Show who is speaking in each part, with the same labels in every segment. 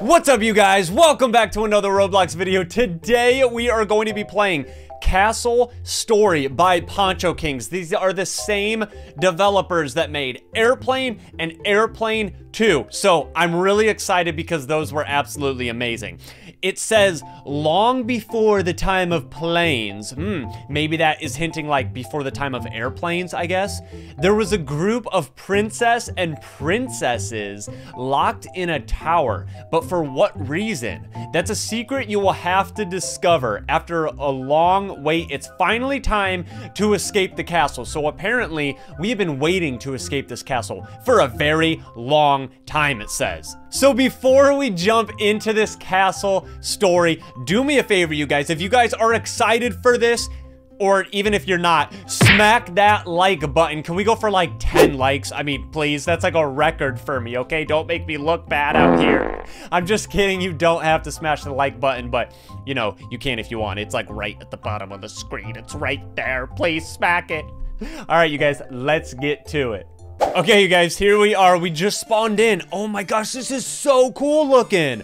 Speaker 1: What's up, you guys? Welcome back to another Roblox video. Today, we are going to be playing Castle Story by Poncho Kings. These are the same developers that made Airplane and Airplane 2. So I'm really excited because those were absolutely amazing. It says long before the time of planes. Hmm, maybe that is hinting like before the time of airplanes, I guess. There was a group of princess and princesses locked in a tower, but for what reason? That's a secret you will have to discover after a long wait. It's finally time to escape the castle. So apparently we have been waiting to escape this castle for a very long time, it says. So before we jump into this castle story, do me a favor, you guys. If you guys are excited for this, or even if you're not, smack that like button. Can we go for like 10 likes? I mean, please, that's like a record for me, okay? Don't make me look bad out here. I'm just kidding. You don't have to smash the like button, but you know, you can if you want. It's like right at the bottom of the screen. It's right there. Please smack it. All right, you guys, let's get to it. Okay, you guys, here we are. We just spawned in. Oh my gosh, this is so cool looking.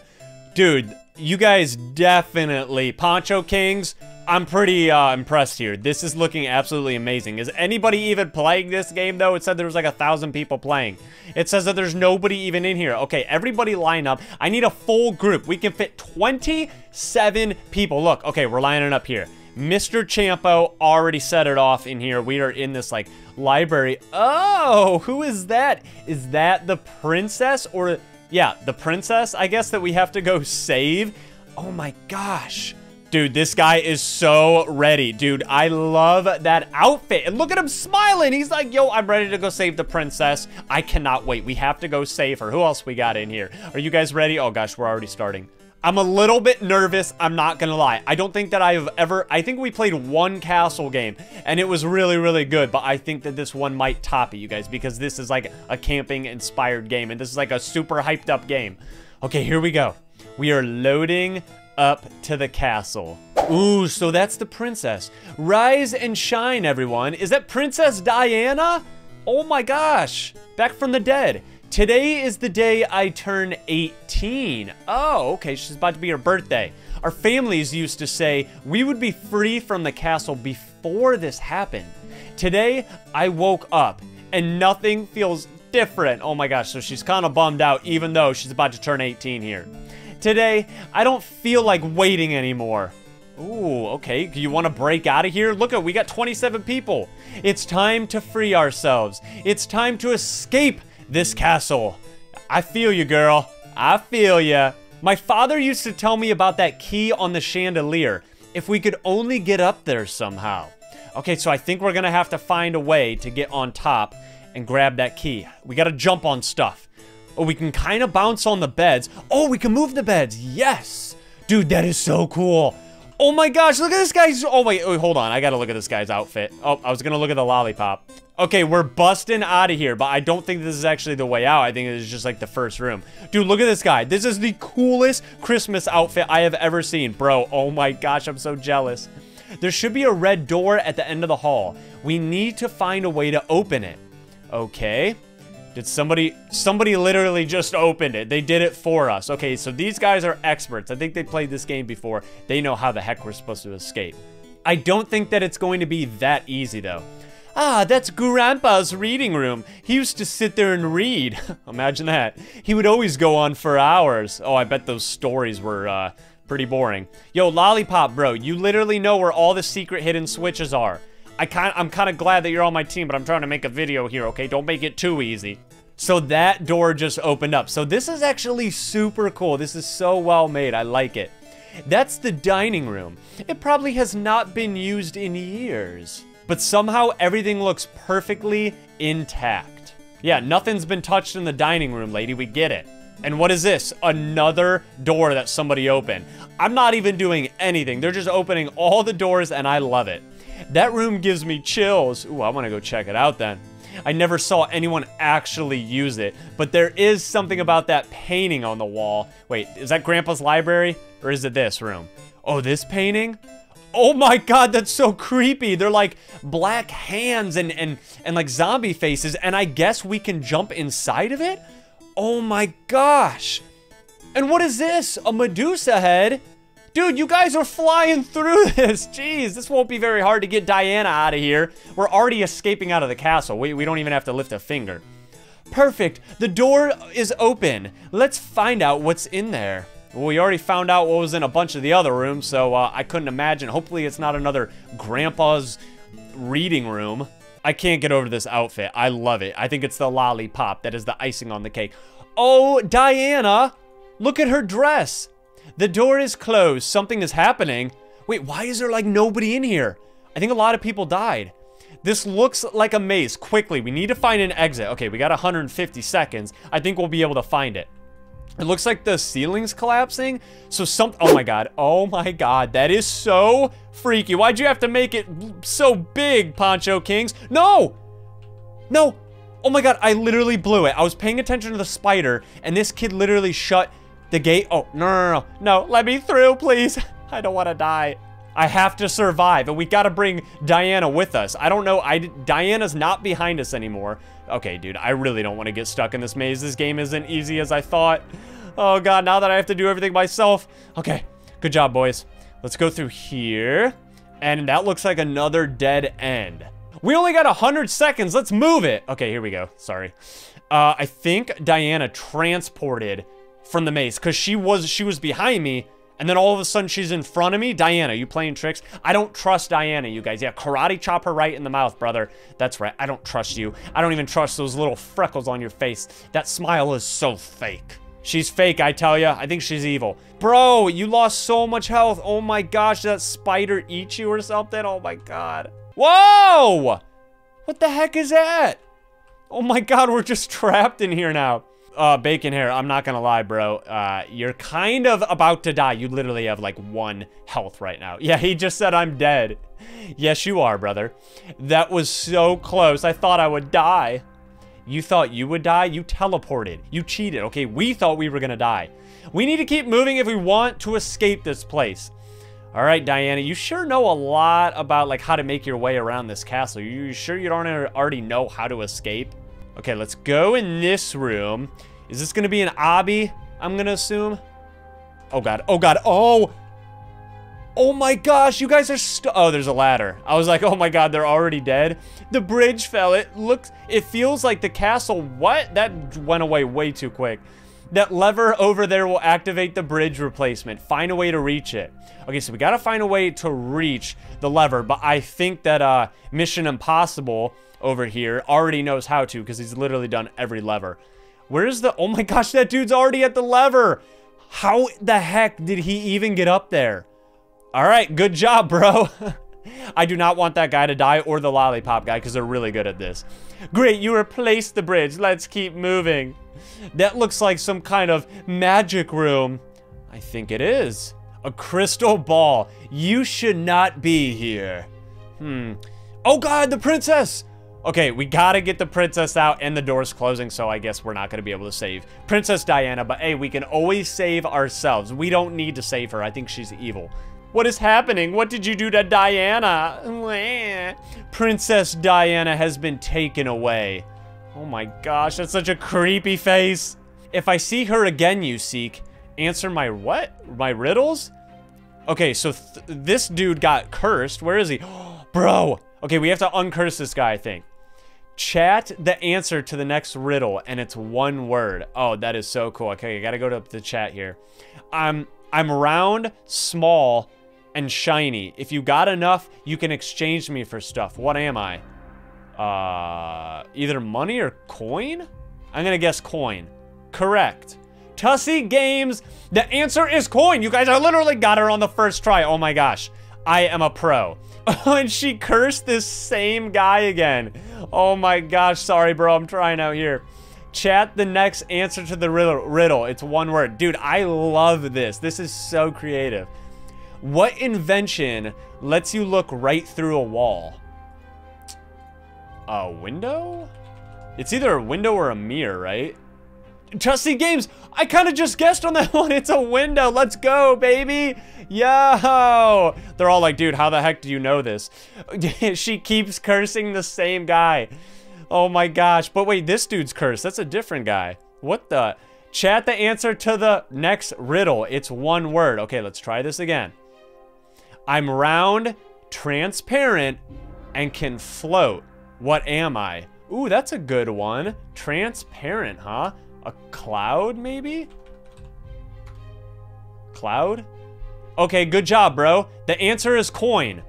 Speaker 1: Dude, you guys definitely, Poncho Kings, I'm pretty uh, impressed here. This is looking absolutely amazing. Is anybody even playing this game, though? It said there was like a thousand people playing. It says that there's nobody even in here. Okay, everybody line up. I need a full group. We can fit 27 people. Look, okay, we're lining up here. Mr. Champo already set it off in here. We are in this, like, library. Oh, who is that? Is that the princess or... Yeah, the princess, I guess, that we have to go save. Oh my gosh. Dude, this guy is so ready. Dude, I love that outfit. And look at him smiling. He's like, yo, I'm ready to go save the princess. I cannot wait. We have to go save her. Who else we got in here? Are you guys ready? Oh gosh, we're already starting. I'm a little bit nervous, I'm not gonna lie. I don't think that I have ever, I think we played one castle game, and it was really, really good, but I think that this one might top it, you guys, because this is like a camping-inspired game, and this is like a super hyped up game. Okay, here we go. We are loading up to the castle. Ooh, so that's the princess. Rise and shine, everyone. Is that Princess Diana? Oh my gosh, back from the dead. Today is the day I turn 18. Oh, okay, she's about to be her birthday. Our families used to say we would be free from the castle before this happened. Today, I woke up and nothing feels different. Oh my gosh, so she's kind of bummed out even though she's about to turn 18 here. Today, I don't feel like waiting anymore. Ooh, okay. You want to break out of here? Look at, we got 27 people. It's time to free ourselves. It's time to escape this castle. I feel you, girl. I feel ya. My father used to tell me about that key on the chandelier. If we could only get up there somehow. Okay, so I think we're gonna have to find a way to get on top and grab that key. We gotta jump on stuff. Oh, we can kind of bounce on the beds. Oh, we can move the beds. Yes. Dude, that is so cool. Oh my gosh, look at this guy's- Oh wait, wait, hold on. I gotta look at this guy's outfit. Oh, I was gonna look at the lollipop. Okay, we're busting out of here, but I don't think this is actually the way out. I think this is just like the first room. Dude, look at this guy. This is the coolest Christmas outfit I have ever seen. Bro, oh my gosh, I'm so jealous. There should be a red door at the end of the hall. We need to find a way to open it. Okay. Did somebody, somebody literally just opened it. They did it for us. Okay, so these guys are experts. I think they played this game before. They know how the heck we're supposed to escape. I don't think that it's going to be that easy though. Ah, that's Grandpa's reading room. He used to sit there and read. Imagine that. He would always go on for hours. Oh, I bet those stories were, uh, pretty boring. Yo, Lollipop, bro, you literally know where all the secret hidden switches are. I kind I'm kind of glad that you're on my team, but I'm trying to make a video here, okay? Don't make it too easy. So that door just opened up. So this is actually super cool. This is so well made. I like it. That's the dining room. It probably has not been used in years. But somehow everything looks perfectly intact. Yeah, nothing's been touched in the dining room, lady. We get it. And what is this? Another door that somebody opened. I'm not even doing anything. They're just opening all the doors and I love it. That room gives me chills. Ooh, I want to go check it out then. I never saw anyone actually use it, but there is something about that painting on the wall. Wait, is that Grandpa's library? Or is it this room? Oh, this painting? Oh my god, that's so creepy. They're like black hands and, and, and like zombie faces, and I guess we can jump inside of it? Oh my gosh. And what is this? A Medusa head? Dude, you guys are flying through this. Jeez, this won't be very hard to get Diana out of here. We're already escaping out of the castle. We, we don't even have to lift a finger. Perfect. The door is open. Let's find out what's in there. We already found out what was in a bunch of the other rooms, so uh, I couldn't imagine. Hopefully it's not another grandpa's reading room. I can't get over this outfit. I love it. I think it's the lollipop that is the icing on the cake. Oh, Diana, look at her dress. The door is closed. Something is happening. Wait, why is there like nobody in here? I think a lot of people died. This looks like a maze. Quickly, we need to find an exit. Okay, we got 150 seconds. I think we'll be able to find it. It looks like the ceiling's collapsing. So some, oh my God. Oh my God. That is so freaky. Why'd you have to make it so big, Poncho Kings? No! No! Oh my God, I literally blew it. I was paying attention to the spider and this kid literally shut the gate. Oh, no, no, no, no. Let me through, please. I don't want to die. I have to survive, and we gotta bring Diana with us. I don't know, I, Diana's not behind us anymore. Okay, dude, I really don't want to get stuck in this maze. This game isn't easy as I thought. Oh god, now that I have to do everything myself. Okay, good job, boys. Let's go through here. And that looks like another dead end. We only got 100 seconds. Let's move it. Okay, here we go. Sorry. Uh, I think Diana transported from the maze because she was she was behind me and then all of a sudden she's in front of me. Diana, you playing tricks? I don't trust Diana, you guys. Yeah, karate chop her right in the mouth, brother. That's right. I don't trust you. I don't even trust those little freckles on your face. That smile is so fake. She's fake, I tell ya. I think she's evil. Bro, you lost so much health. Oh my gosh, that spider eat you or something? Oh my god. Whoa! What the heck is that? Oh my god, we're just trapped in here now uh, Bacon Hair, I'm not gonna lie, bro. Uh, you're kind of about to die. You literally have like one health right now. Yeah, he just said I'm dead. Yes, you are, brother. That was so close. I thought I would die. You thought you would die? You teleported. You cheated, okay? We thought we were gonna die. We need to keep moving if we want to escape this place. All right, Diana, you sure know a lot about like how to make your way around this castle. You sure you don't already know how to escape? Okay, let's go in this room. Is this gonna be an obby? I'm gonna assume. Oh god, oh god, oh! Oh my gosh, you guys are Oh, there's a ladder. I was like, oh my god, they're already dead. The bridge fell. It looks, it feels like the castle, what? That went away way too quick. That lever over there will activate the bridge replacement. Find a way to reach it. Okay, so we gotta find a way to reach the lever, but I think that uh, Mission Impossible over here already knows how to because he's literally done every lever. Where's the... Oh my gosh, that dude's already at the lever. How the heck did he even get up there? All right, good job, bro. I do not want that guy to die or the lollipop guy because they're really good at this. Great, you replaced the bridge. Let's keep moving. That looks like some kind of magic room. I think it is. A crystal ball. You should not be here. Hmm. Oh god, the princess! Okay, we gotta get the princess out and the door's closing, so I guess we're not gonna be able to save Princess Diana, but hey, we can always save ourselves. We don't need to save her. I think she's evil. What is happening? What did you do to Diana? Princess Diana has been taken away. Oh my gosh, that's such a creepy face. If I see her again, you seek, answer my what? My riddles? Okay, so th this dude got cursed. Where is he? Bro. Okay, we have to uncurse this guy, I think. Chat the answer to the next riddle, and it's one word. Oh, that is so cool. Okay, I gotta go to the chat here. I'm I'm round, small, and shiny. If you got enough, you can exchange me for stuff. What am I? Uh, either money or coin? I'm gonna guess coin. Correct. Tussy Games, the answer is coin. You guys, I literally got her on the first try. Oh my gosh. I am a pro. Oh, and she cursed this same guy again. Oh my gosh, sorry, bro. I'm trying out here. Chat the next answer to the riddle. It's one word. Dude, I love this. This is so creative. What invention lets you look right through a wall? A window? It's either a window or a mirror, right? Tussy Games, I kind of just guessed on that one. It's a window. Let's go, baby. Yo. They're all like, dude, how the heck do you know this? she keeps cursing the same guy. Oh my gosh. But wait, this dude's cursed. That's a different guy. What the? Chat the answer to the next riddle. It's one word. Okay, let's try this again. I'm round, transparent, and can float. What am I? Ooh, that's a good one. Transparent, huh? A cloud, maybe? Cloud? Okay, good job, bro. The answer is coin.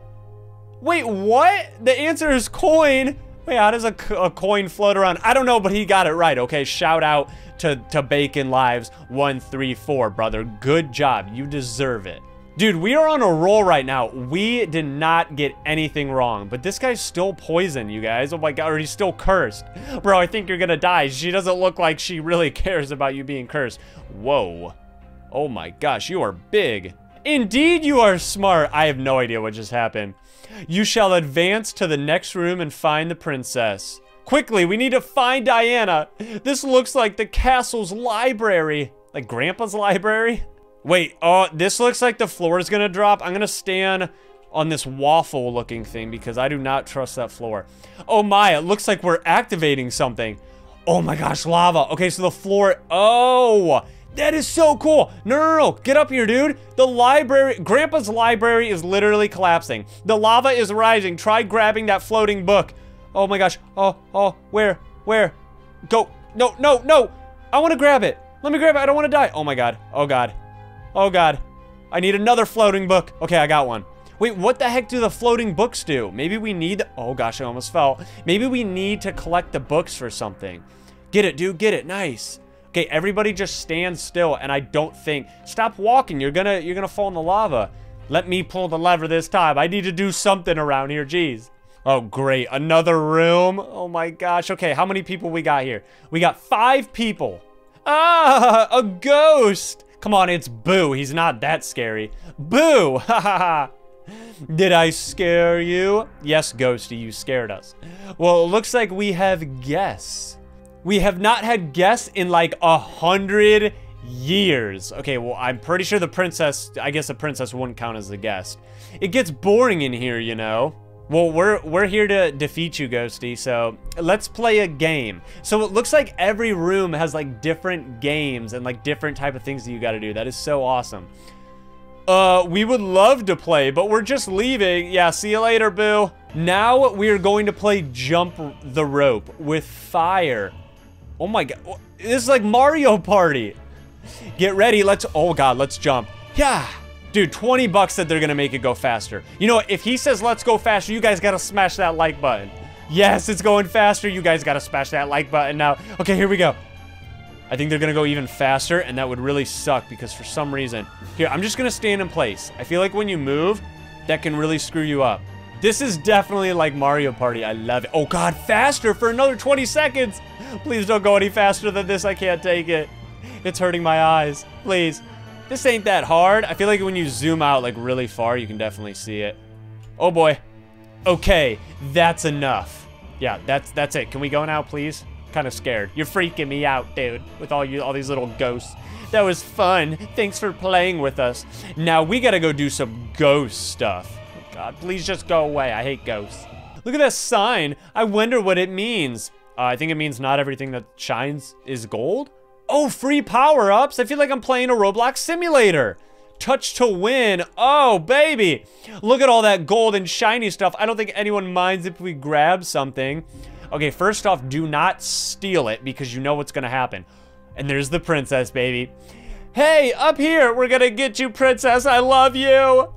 Speaker 1: Wait, what? The answer is coin? Wait, how does a, a coin float around? I don't know, but he got it right, okay? Shout out to, to Bacon Lives 134, brother. Good job. You deserve it. Dude, we are on a roll right now. We did not get anything wrong, but this guy's still poisoned, you guys. Oh my god, or he's still cursed. Bro, I think you're gonna die. She doesn't look like she really cares about you being cursed. Whoa. Oh my gosh, you are big. Indeed you are smart. I have no idea what just happened. You shall advance to the next room and find the princess. Quickly, we need to find Diana. This looks like the castle's library. Like Grandpa's library? Wait, oh, this looks like the floor is gonna drop. I'm gonna stand on this waffle looking thing because I do not trust that floor. Oh my, it looks like we're activating something. Oh my gosh, lava. Okay, so the floor, oh, that is so cool. No, no, no, get up here, dude. The library, Grandpa's library is literally collapsing. The lava is rising. Try grabbing that floating book. Oh my gosh. Oh, oh, where, where? Go, no, no, no. I want to grab it. Let me grab it. I don't want to die. Oh my God. Oh God. Oh God. I need another floating book. Okay, I got one. Wait, what the heck do the floating books do? Maybe we need, oh gosh, I almost fell. Maybe we need to collect the books for something. Get it, dude, get it, nice. Okay, everybody just stand still and I don't think, stop walking, you're gonna, you're gonna fall in the lava. Let me pull the lever this time. I need to do something around here, jeez. Oh, great, another room. Oh my gosh, okay, how many people we got here? We got five people. Ah, a ghost. Come on, it's Boo. He's not that scary. Boo! Ha ha ha! Did I scare you? Yes, Ghosty, you scared us. Well, it looks like we have guests. We have not had guests in like a hundred years. Okay, well, I'm pretty sure the princess, I guess the princess wouldn't count as a guest. It gets boring in here, you know? Well, we're we're here to defeat you, Ghosty, so let's play a game. So it looks like every room has like different games and like different type of things that you gotta do. That is so awesome. Uh, we would love to play, but we're just leaving. Yeah, see you later, boo. Now we are going to play Jump the Rope with fire. Oh my god. This is like Mario Party. Get ready. Let's... Oh god, let's jump. Yeah. Dude, 20 bucks said they're gonna make it go faster. You know what? If he says let's go faster, you guys gotta smash that like button. Yes, it's going faster. You guys gotta smash that like button now. Okay, here we go. I think they're gonna go even faster, and that would really suck because for some reason... Here, I'm just gonna stand in place. I feel like when you move, that can really screw you up. This is definitely like Mario Party. I love it. Oh god, faster for another 20 seconds! Please don't go any faster than this. I can't take it. It's hurting my eyes. Please. This ain't that hard. I feel like when you zoom out like really far, you can definitely see it. Oh boy. Okay, that's enough. Yeah, that's that's it. Can we go now, please? Kind of scared. You're freaking me out, dude, with all you all these little ghosts. That was fun. Thanks for playing with us. Now we gotta go do some ghost stuff. Oh God, please just go away. I hate ghosts. Look at that sign. I wonder what it means. Uh, I think it means not everything that shines is gold. Oh, free power-ups. I feel like I'm playing a Roblox simulator. Touch to win. Oh, baby. Look at all that gold and shiny stuff. I don't think anyone minds if we grab something. Okay, first off, do not steal it because you know what's going to happen. And there's the princess, baby. Hey, up here. We're going to get you, princess. I love you.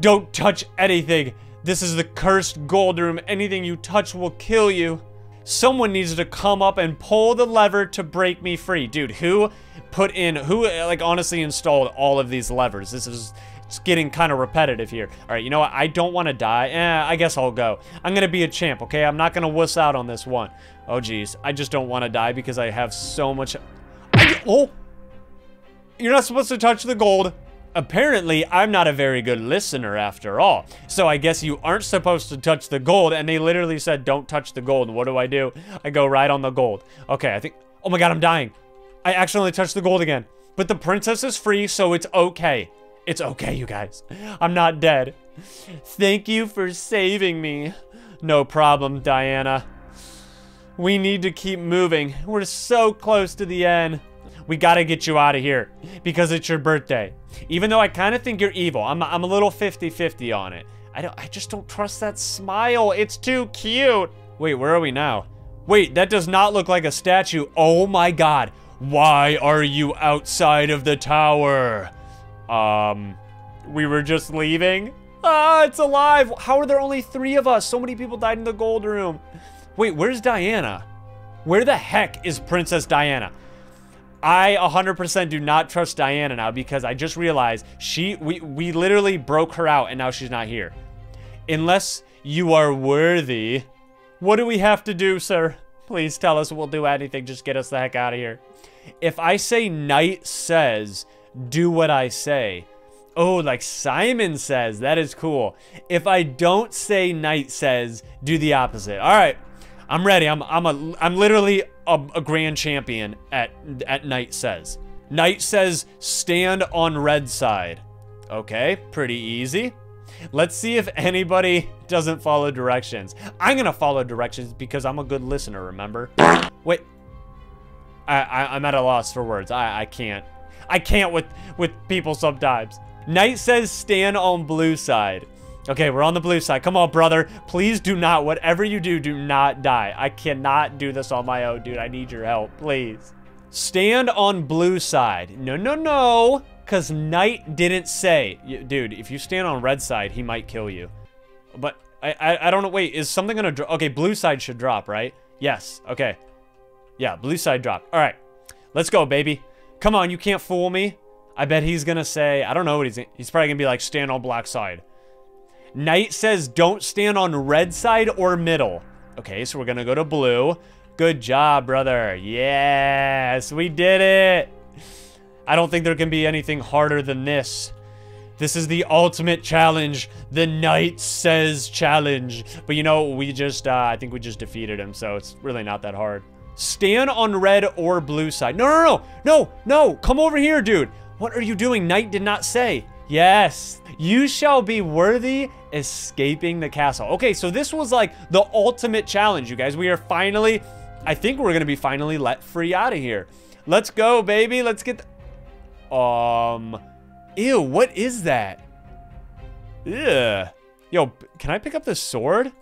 Speaker 1: Don't touch anything. This is the cursed gold room. Anything you touch will kill you. Someone needs to come up and pull the lever to break me free. Dude, who put in, who like honestly installed all of these levers? This is it's getting kind of repetitive here. All right, you know what? I don't want to die. Eh, I guess I'll go. I'm going to be a champ, okay? I'm not going to wuss out on this one. Oh, geez. I just don't want to die because I have so much... I, oh! You're not supposed to touch the gold. Apparently, I'm not a very good listener after all. So I guess you aren't supposed to touch the gold, and they literally said, don't touch the gold. What do I do? I go right on the gold. Okay, I think, oh my god, I'm dying. I accidentally touched the gold again. But the princess is free, so it's okay. It's okay, you guys. I'm not dead. Thank you for saving me. No problem, Diana. We need to keep moving. We're so close to the end. We gotta get you out of here because it's your birthday. Even though I kind of think you're evil. I'm, I'm a little 50-50 on it. I don't. I just don't trust that smile. It's too cute. Wait, where are we now? Wait, that does not look like a statue. Oh my god. Why are you outside of the tower? Um, we were just leaving? Ah, it's alive. How are there only three of us? So many people died in the gold room. Wait, where's Diana? Where the heck is Princess Diana? I 100% do not trust Diana now because I just realized she we we literally broke her out and now she's not here. Unless you are worthy. What do we have to do, sir? Please tell us we'll do anything. Just get us the heck out of here. If I say knight says, do what I say. Oh, like Simon says. That is cool. If I don't say knight says, do the opposite. All right. I'm ready. I'm I'm a I'm literally a, a grand champion at at knight says. Knight says stand on red side. Okay, pretty easy. Let's see if anybody doesn't follow directions. I'm gonna follow directions because I'm a good listener, remember? Wait. I, I, am at a loss for words. I, I can't. I can't with, with people sometimes. Knight says stand on blue side. Okay, we're on the blue side. Come on, brother. Please do not, whatever you do, do not die. I cannot do this on my own, dude. I need your help, please. Stand on blue side. No, no, no. Because Knight didn't say. Dude, if you stand on red side, he might kill you. But I, I, I don't know. Wait, is something going to drop? Okay, blue side should drop, right? Yes. Okay. Yeah, blue side drop. All right. Let's go, baby. Come on, you can't fool me. I bet he's going to say, I don't know what he's He's probably going to be like, stand on black side. Knight says, don't stand on red side or middle. Okay, so we're to go to blue. Good job, brother. Yes, we did it. I don't think there can be anything harder than this. This is the ultimate challenge. The Knight Says challenge. But you know, we just, uh, I think we just defeated him, so it's really not that hard. Stand on red or blue side. No, no, no, no, no, come over here, dude. What are you doing? Knight did not say. Yes, you shall be worthy escaping the castle. Okay, so this was like the ultimate challenge, you guys. We are finally, I think we're going to be finally let free out of here. Let's go, baby. Let's get... Um, ew, what is that? Ugh. Yo, can I pick up this sword?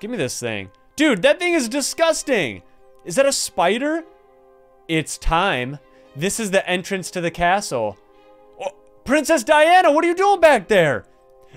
Speaker 1: Give me this thing. Dude, that thing is disgusting. Is that a spider? It's time. This is the entrance to the castle. Oh, Princess Diana, what are you doing back there?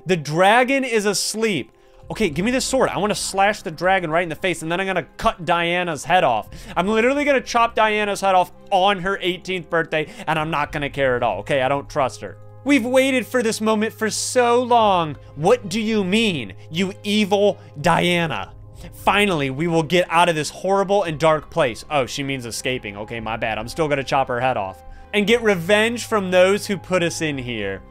Speaker 1: The dragon is asleep. Okay, give me this sword. I want to slash the dragon right in the face, and then I'm going to cut Diana's head off. I'm literally going to chop Diana's head off on her 18th birthday, and I'm not going to care at all, okay? I don't trust her. We've waited for this moment for so long. What do you mean, you evil Diana? Finally, we will get out of this horrible and dark place. Oh, she means escaping. Okay, my bad. I'm still going to chop her head off. And get revenge from those who put us in here.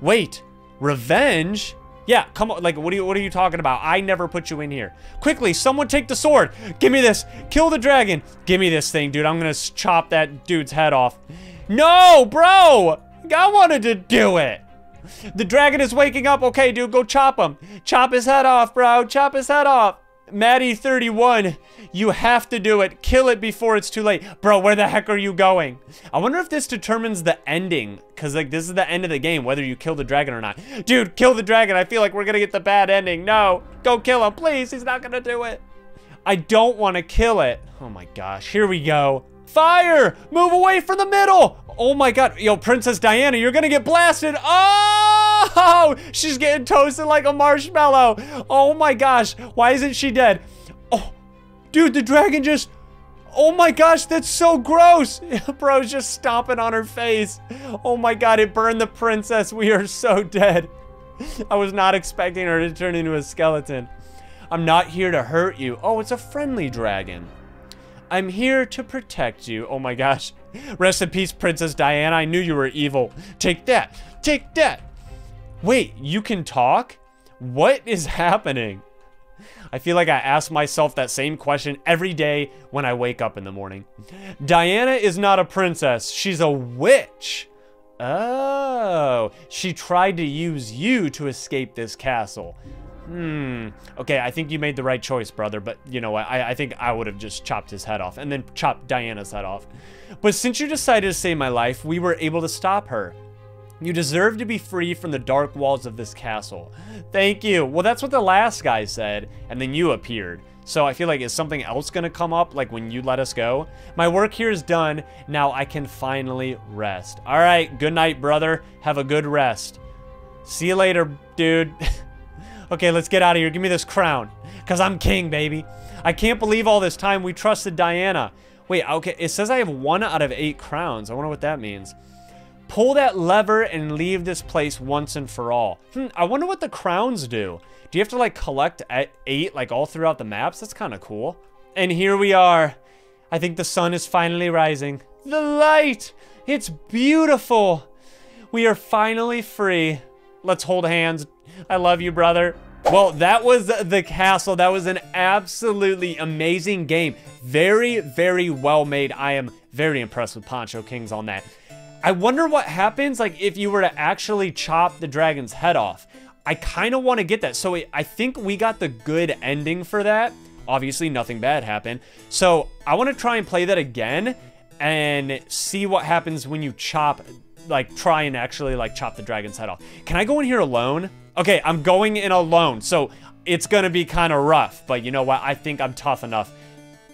Speaker 1: Wait, revenge? Yeah, come on. Like, what are you, what are you talking about? I never put you in here. Quickly, someone take the sword. Give me this. Kill the dragon. Give me this thing, dude. I'm gonna chop that dude's head off. No, bro. I wanted to do it. The dragon is waking up. Okay, dude, go chop him. Chop his head off, bro. Chop his head off. Maddie31, you have to do it. Kill it before it's too late. Bro, where the heck are you going? I wonder if this determines the ending. Because, like, this is the end of the game, whether you kill the dragon or not. Dude, kill the dragon. I feel like we're going to get the bad ending. No, go kill him. Please, he's not going to do it. I don't want to kill it. Oh, my gosh. Here we go. Fire! Move away from the middle! Oh, my God. Yo, Princess Diana, you're going to get blasted. Oh! Oh, she's getting toasted like a marshmallow. Oh my gosh. Why isn't she dead? Oh, dude, the dragon just... Oh my gosh, that's so gross. Bro's just stomping on her face. Oh my god, it burned the princess. We are so dead. I was not expecting her to turn into a skeleton. I'm not here to hurt you. Oh, it's a friendly dragon. I'm here to protect you. Oh my gosh. Rest in peace, Princess Diana. I knew you were evil. Take that. Take that. Wait, you can talk? What is happening? I feel like I ask myself that same question every day when I wake up in the morning. Diana is not a princess. She's a witch. Oh, she tried to use you to escape this castle. Hmm. Okay, I think you made the right choice, brother. But you know what? I, I think I would have just chopped his head off and then chopped Diana's head off. But since you decided to save my life, we were able to stop her. You deserve to be free from the dark walls of this castle. Thank you. Well, that's what the last guy said, and then you appeared. So I feel like is something else gonna come up, like when you let us go? My work here is done. Now I can finally rest. All right, good night, brother. Have a good rest. See you later, dude. okay, let's get out of here. Give me this crown, because I'm king, baby. I can't believe all this time we trusted Diana. Wait, okay, it says I have one out of eight crowns. I wonder what that means. Pull that lever and leave this place once and for all. Hmm, I wonder what the crowns do. Do you have to like collect at eight like all throughout the maps? That's kind of cool. And here we are. I think the sun is finally rising. The light! It's beautiful! We are finally free. Let's hold hands. I love you, brother. Well, that was the castle. That was an absolutely amazing game. Very, very well made. I am very impressed with Poncho Kings on that. I wonder what happens like if you were to actually chop the dragon's head off. I kind of want to get that. So I think we got the good ending for that. Obviously, nothing bad happened. So I want to try and play that again and see what happens when you chop, like try and actually like chop the dragon's head off. Can I go in here alone? Okay, I'm going in alone. So it's going to be kind of rough. But you know what? I think I'm tough enough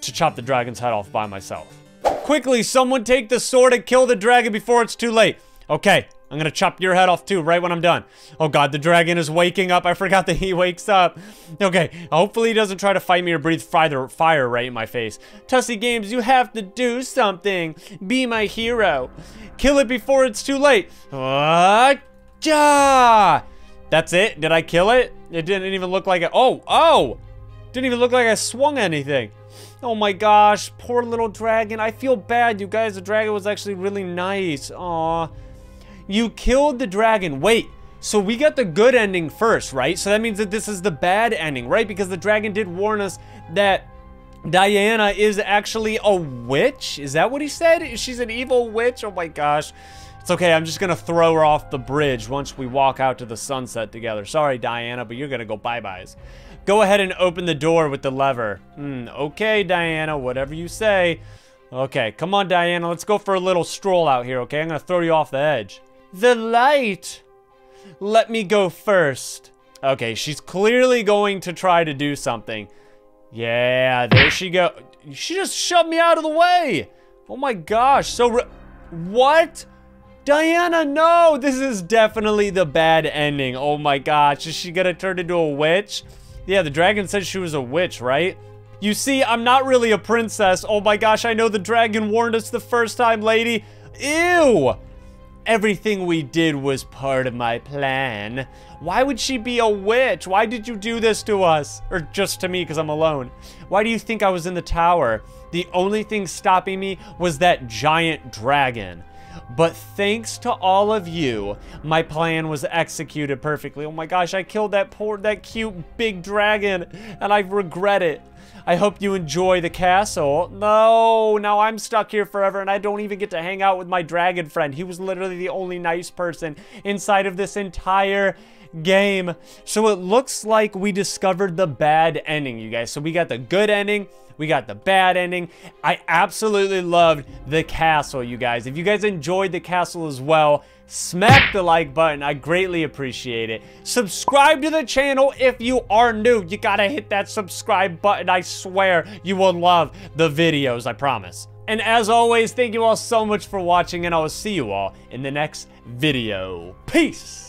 Speaker 1: to chop the dragon's head off by myself. Quickly, someone take the sword and kill the dragon before it's too late. Okay, I'm gonna chop your head off too, right when I'm done. Oh god, the dragon is waking up. I forgot that he wakes up. Okay, hopefully he doesn't try to fight me or breathe fire, right in my face. Tussy Games, you have to do something. Be my hero. Kill it before it's too late. Uh, That's it? Did I kill it? It didn't even look like it. Oh, oh! Didn't even look like I swung anything. Oh my gosh, poor little dragon. I feel bad, you guys. The dragon was actually really nice. Aw. You killed the dragon. Wait, so we got the good ending first, right? So that means that this is the bad ending, right? Because the dragon did warn us that Diana is actually a witch. Is that what he said? She's an evil witch? Oh my gosh. It's okay, I'm just gonna throw her off the bridge once we walk out to the sunset together. Sorry, Diana, but you're gonna go bye-byes. Go ahead and open the door with the lever. Hmm, okay, Diana, whatever you say. Okay, come on, Diana, let's go for a little stroll out here, okay? I'm gonna throw you off the edge. The light! Let me go first. Okay, she's clearly going to try to do something. Yeah, there she go. She just shoved me out of the way. Oh my gosh, so what? Diana, no! This is definitely the bad ending. Oh my gosh, is she gonna turn into a witch? Yeah, the dragon said she was a witch, right? You see, I'm not really a princess. Oh my gosh, I know the dragon warned us the first time, lady. Ew! Everything we did was part of my plan. Why would she be a witch? Why did you do this to us? Or just to me because I'm alone. Why do you think I was in the tower? The only thing stopping me was that giant dragon. But thanks to all of you, my plan was executed perfectly. Oh my gosh, I killed that poor, that cute big dragon, and I regret it. I hope you enjoy the castle. No, now I'm stuck here forever and I don't even get to hang out with my dragon friend. He was literally the only nice person inside of this entire game. So it looks like we discovered the bad ending, you guys. So we got the good ending, we got the bad ending. I absolutely loved the castle, you guys. If you guys enjoyed the castle as well, smack the like button. I greatly appreciate it. Subscribe to the channel if you are new. You gotta hit that subscribe button. I swear you will love the videos, I promise. And as always, thank you all so much for watching, and I will see you all in the next video. Peace!